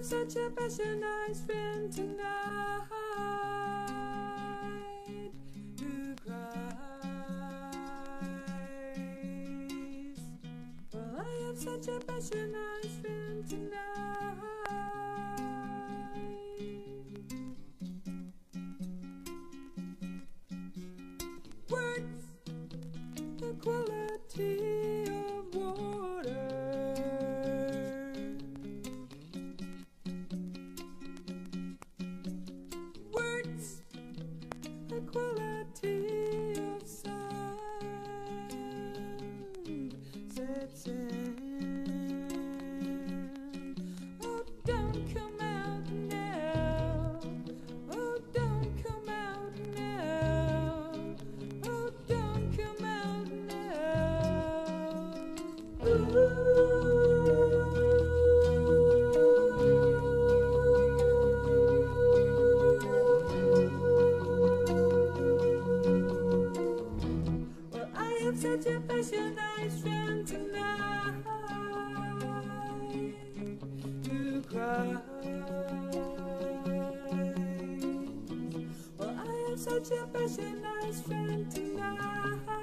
have such a passionate friend tonight who cries. Well, I have such a passionate friend tonight. Words, the have such a passionate friend tonight who cries. Well, I have such a passionate friend tonight.